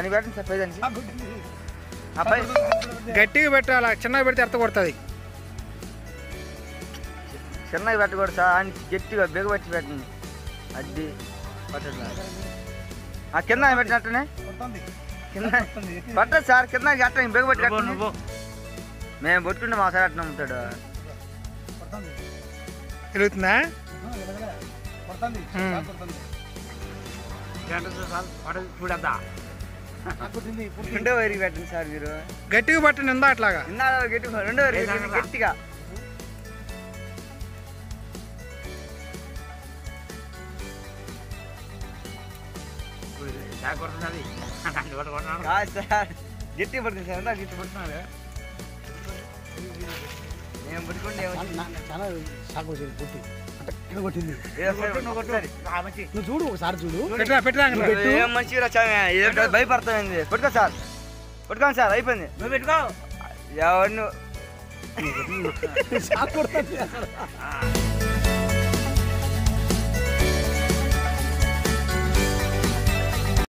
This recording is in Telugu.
దానికి పెట్టండి సార్ పై దానికి. ఆ పై గట్టిగా పెట్టాలి చిన్నగా పెడితే ఎర్త కొడుతుంది. చిన్నగా పెట్టకూడదు సార్ అని గట్టిగా బిగబట్టి పెట్టండి. అది పట్టదు ఆ కింద పెట్టినట్టునే? కింద పట్టదు సార్ కింద కట్టండి బిగబట్టి కట్టండి మేము పట్టుకుంటే మా సార్ అట్లా అమ్ముతాడు వెలుగుతుందా ఉమ్. రెండో వరికి పెట్టండి సార్ మీరు గట్టిగా పట్టండి ఉందా అట్లాగా ఇందా గట్టిగా రెండో వరికి పెట్టండి గట్టిగా కాదు సార్ గట్టి పడుతుంది సార్ ఎంత గట్టి పడుతున్నారు మేము పట్టుకుంటే ఏమొచ్చింది? చాలా షాక్ వచ్చింది పుట్టి. కొట్టింది? నువ్వు చూడు ఒకసారి చూడు. మంచిగా భయపడతామైంది పట్టుకో. సార్. పట్టుకోండి సార్ అయిపోయింది. నువ్వు పెట్టుకో. ఎవరిని షాక్